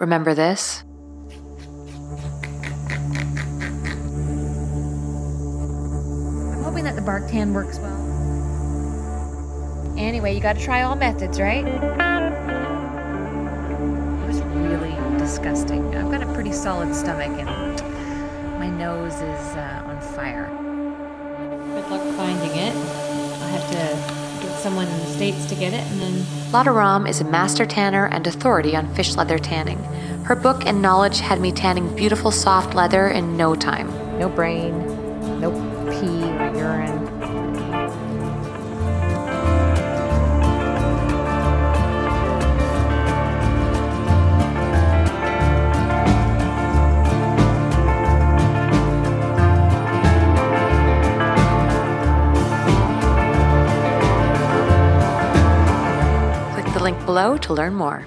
Remember this? I'm hoping that the bark tan works well. Anyway, you gotta try all methods, right? It was really disgusting. I've got a pretty solid stomach and my nose is uh, on fire. Someone in the States to get it and then. Lotta Rahme is a master tanner and authority on fish leather tanning. Her book and knowledge had me tanning beautiful soft leather in no time. No brain, no the link below to learn more.